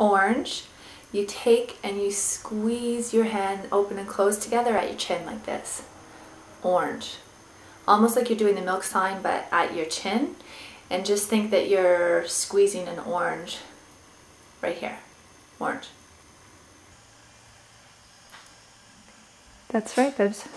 orange, you take and you squeeze your hand open and close together at your chin like this. Orange. Almost like you're doing the milk sign but at your chin. And just think that you're squeezing an orange right here. Orange. That's right, Bibs.